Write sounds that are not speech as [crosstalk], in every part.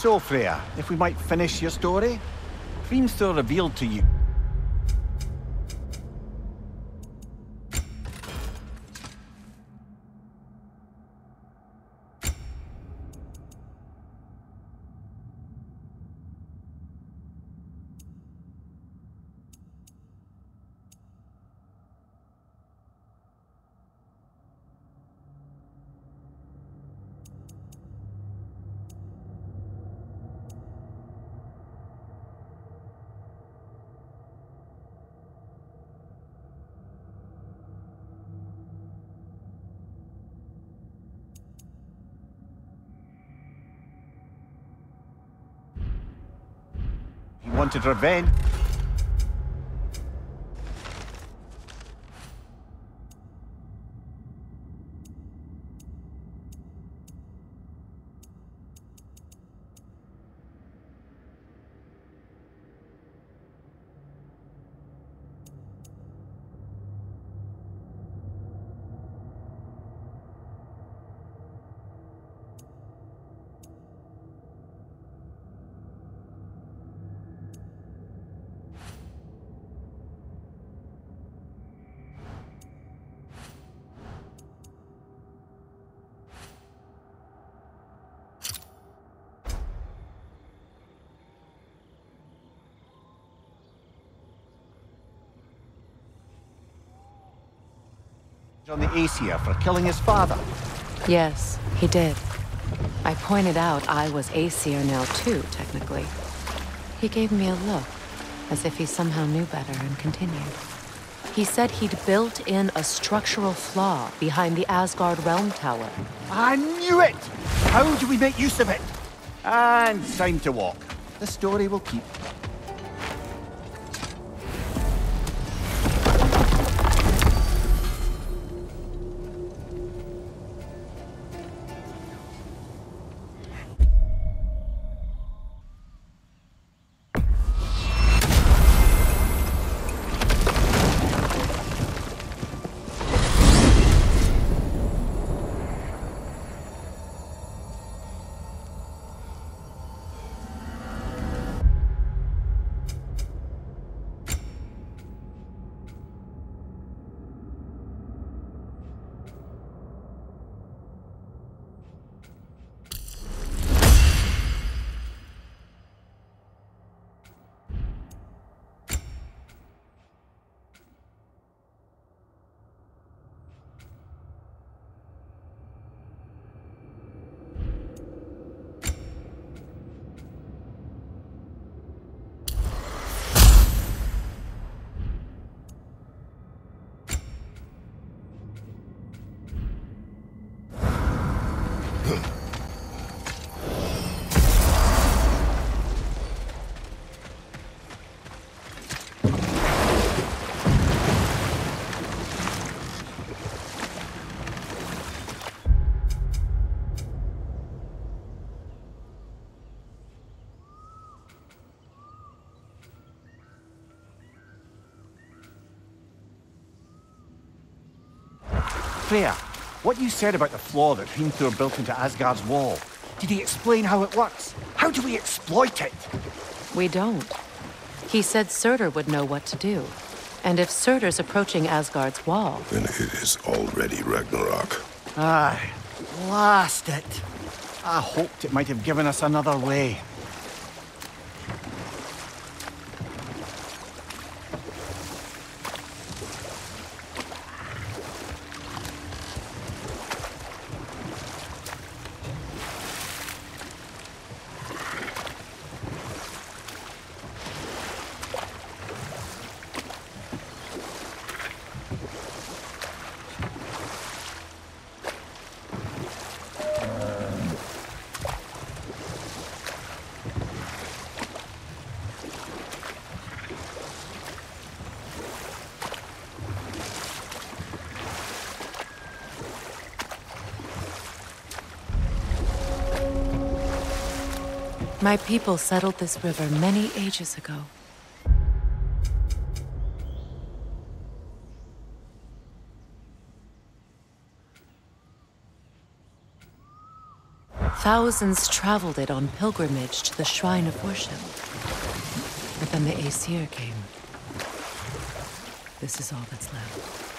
So, Freya, if we might finish your story? Hrimthur revealed to you wanted revenge. On the Aesir for killing his father. Yes, he did. I pointed out I was Aesir now too, technically. He gave me a look, as if he somehow knew better and continued. He said he'd built in a structural flaw behind the Asgard Realm Tower. I knew it! How do we make use of it? And time to walk. The story will keep. Freya, what you said about the flaw that Hrimthur built into Asgard's wall, did he explain how it works? How do we exploit it? We don't. He said Surtur would know what to do. And if Surtur's approaching Asgard's wall, Then it is already Ragnarok. Aye, blast it. I hoped it might have given us another way. My people settled this river many ages ago. Thousands traveled it on pilgrimage to the shrine of worship. But then the Aesir came. This is all that's left.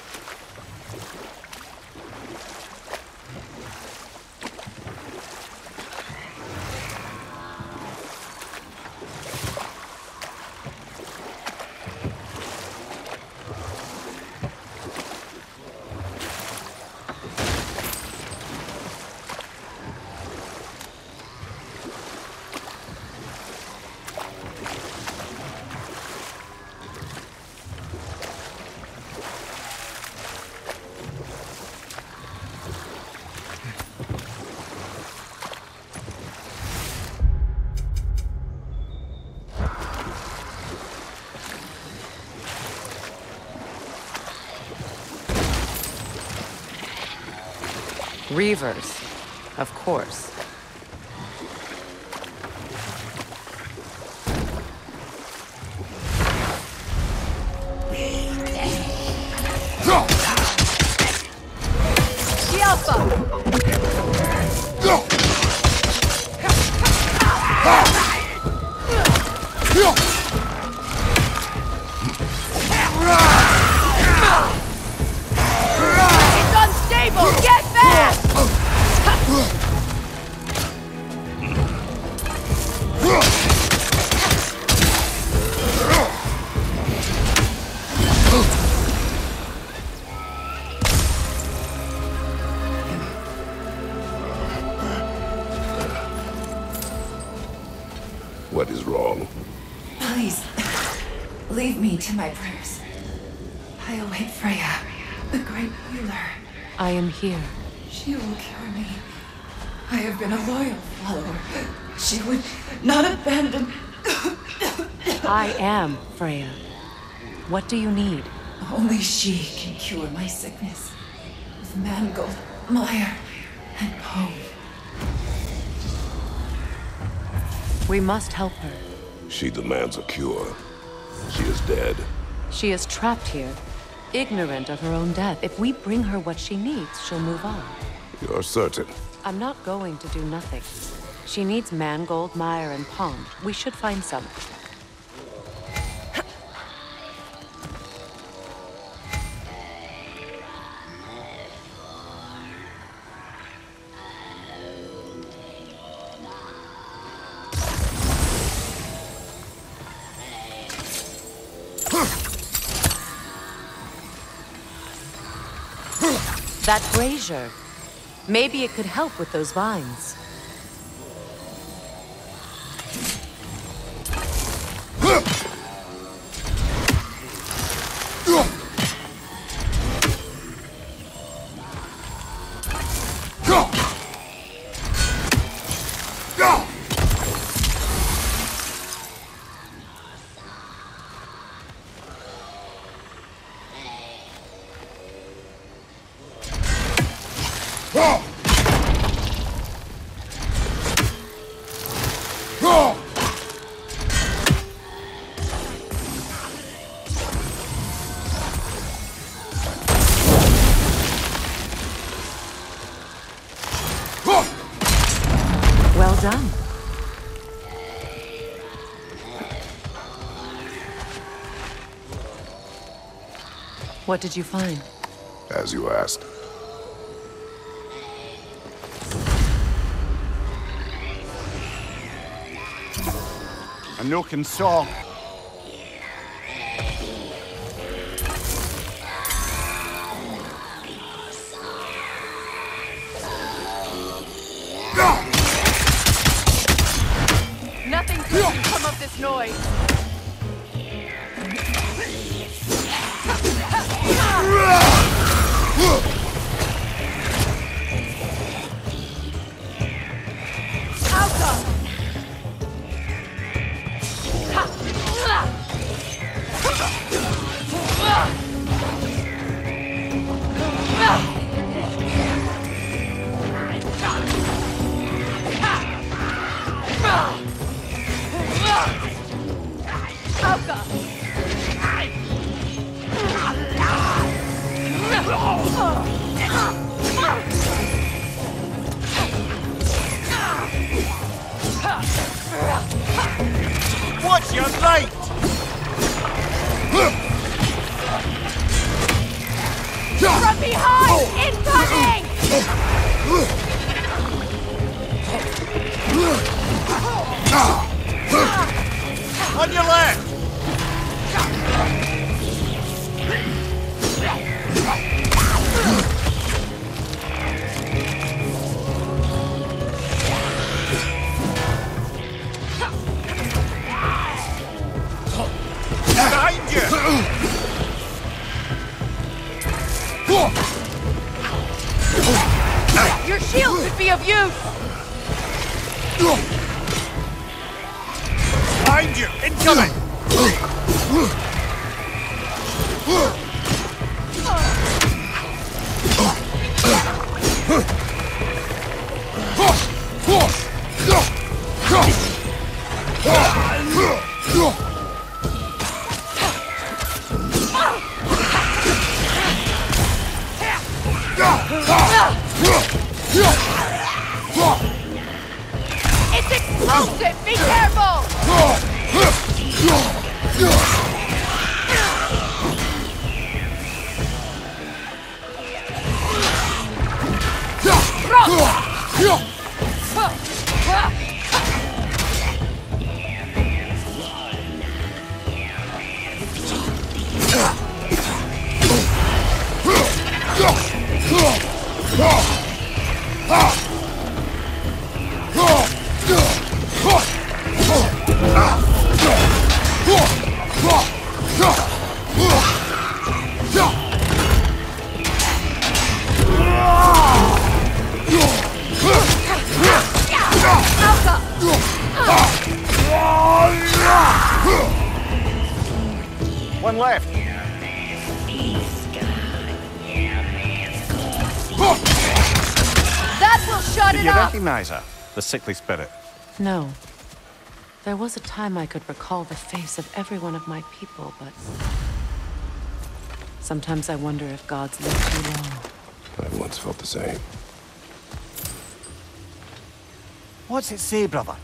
Reavers, of course. Here. She will cure me. I have been a loyal follower. She would not abandon. [coughs] I am Freya. What do you need? Only she can cure my sickness. With Mangold, Meyer, and Poe. We must help her. She demands a cure. She is dead. She is trapped here, ignorant of her own death. If we bring her what she needs, she'll move on. You're certain? I'm not going to do nothing. She needs Mangold, Meyer, and Pond. We should find some. That brazier. Maybe it could help with those vines. What did you find? As you asked. A Noken song. Of use! One The sickly spirit. No. There was a time I could recall the face of every one of my people, but... Sometimes I wonder if gods live too long. I once felt the same. What's it say, brother?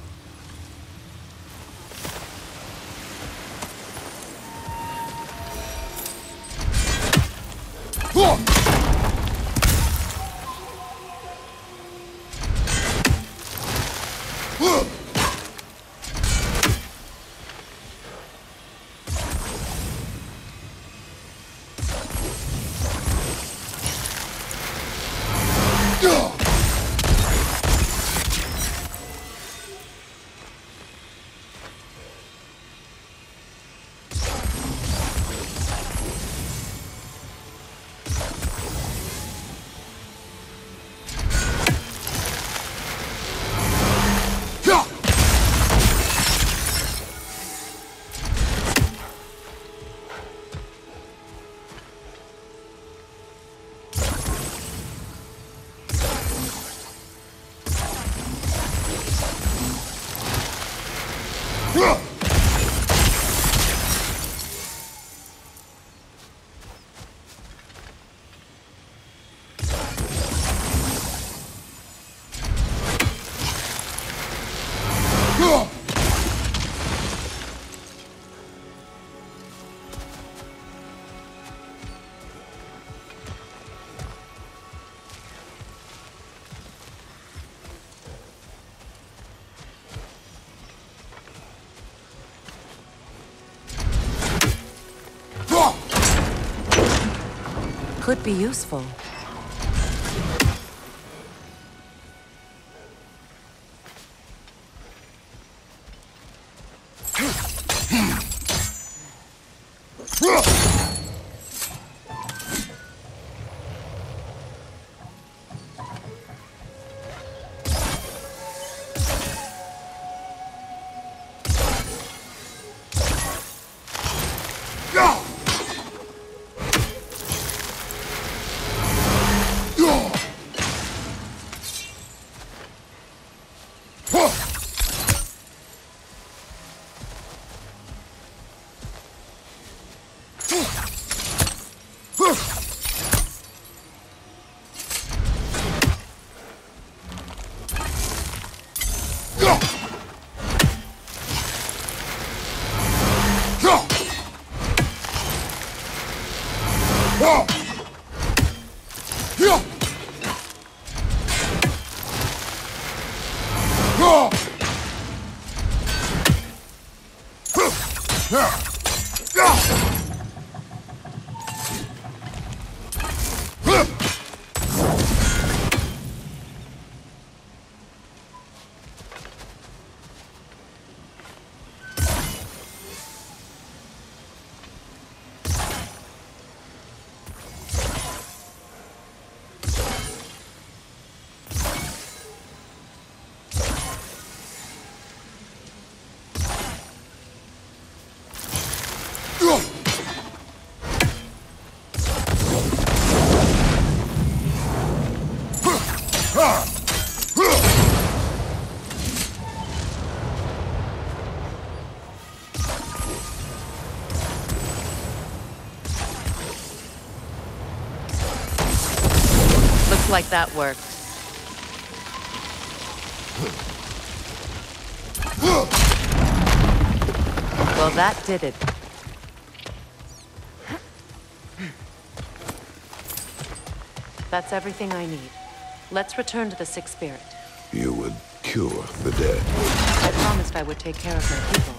Huh! Could be useful. Looks like that worked. Well, that did it. That's everything I need. Let's return to the Sixth Spirit. You would cure the dead. I promised I would take care of my people.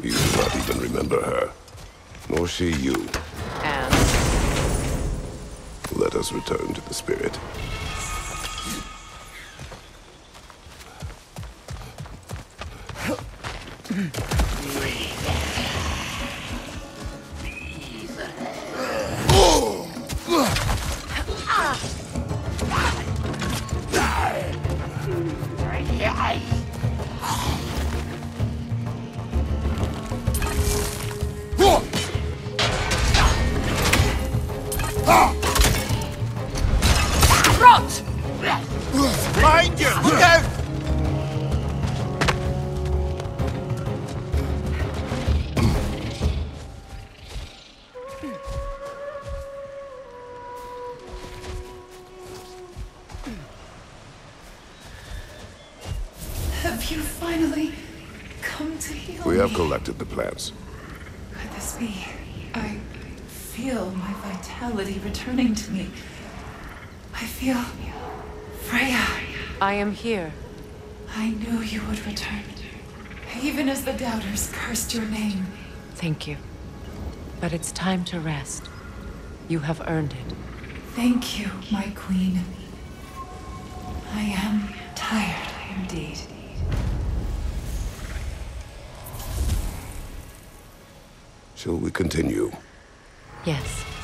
You do not even remember her. Nor she you. Us return to the spirit. Come to heal We have me? collected the plants. Could this be? I feel my vitality returning to me. I feel Freya. I am here. I knew you would return. Even as the doubters cursed your name. Thank you. But it's time to rest. You have earned it. Thank you, my queen. I am tired indeed. Shall we continue? Yes.